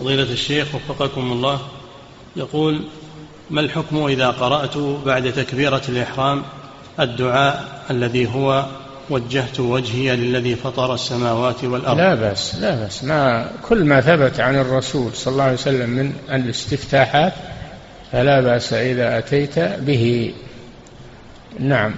فضيلة الشيخ وفقكم الله يقول ما الحكم إذا قرأت بعد تكبيرة الإحرام الدعاء الذي هو وجهت وجهي للذي فطر السماوات والأرض؟ لا بأس لا بأس. ما كل ما ثبت عن الرسول صلى الله عليه وسلم من الاستفتاحات فلا بأس إذا أتيت به. نعم.